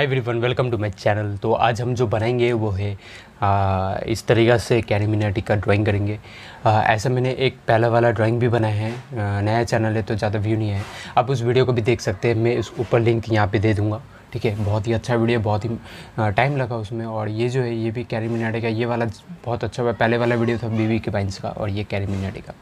Hi everyone welcome to my channel तो आज हम जो बनाएँगे वो है आ, इस तरीक़ा से कैरिमिनाटी का ड्राइंग करेंगे। आ, ऐसा मैंने एक पहला वाला ड्राइंग भी बनाया है। आ, नया चैनल है तो ज़्यादा व्यू नहीं है। आप उस वीडियो को भी देख सकते हैं। मैं इस ऊपर लिंक यहाँ पे दे दूँगा। ठीक है? बहुत ही अच्छा वीडियो बहुत ही टाइम लगा उसमें। और ये जो है ये भी कैरिमिनाटी का ये वाला बहुत अच्छा हुआ। पहले वाला वीडियो था बीवी के बाइंस का और ये कैरिमिनाटी का।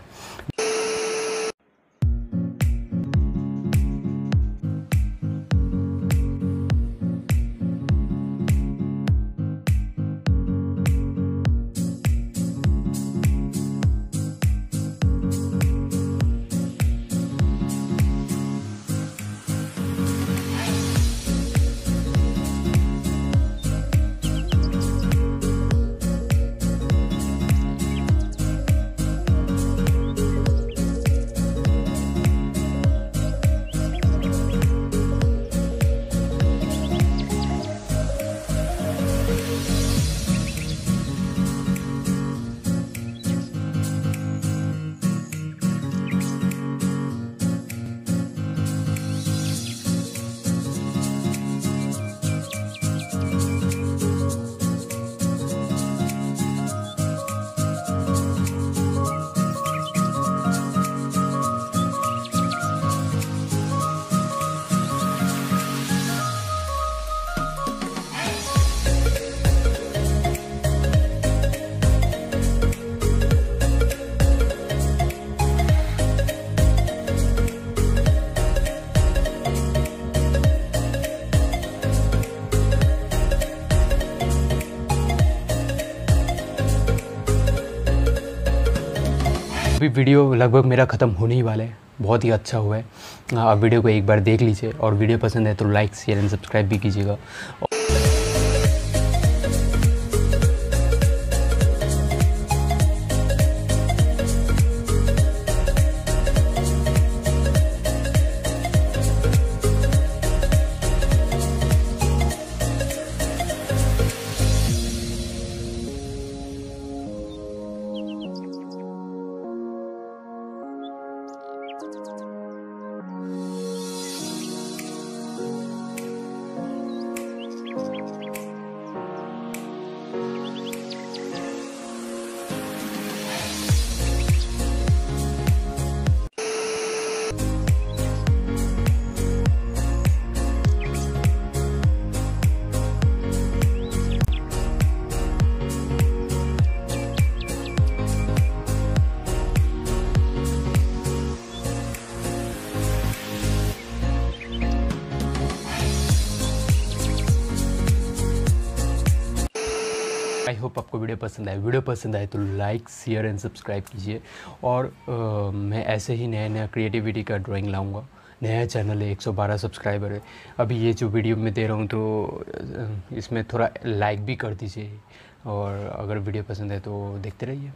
अभी वीडियो लगभग मेरा ख़त्म होने ही वाला है। बहुत ही अच्छा हुआ है। आप वीडियो को एक बार देख लीजिए और वीडियो पसंद है तो लाइक, शेयर एंड सब्सक्राइब भी कीजिएगा। आई होप आपको वीडियो पसंद आए। वीडियो पसंद आए तो लाइक शेयर एंड सब्सक्राइब कीजिए। और आ, मैं ऐसे ही नया नया क्रिएटिविटी का ड्राइंग लाऊँगा। नया चैनल है 112 सब्सक्राइबर है। अभी ये जो वीडियो मैं दे रहा हूँ तो इसमें थोड़ा लाइक भी कर दीजिए। और अगर वीडियो पसंद है तो देखते रहिए।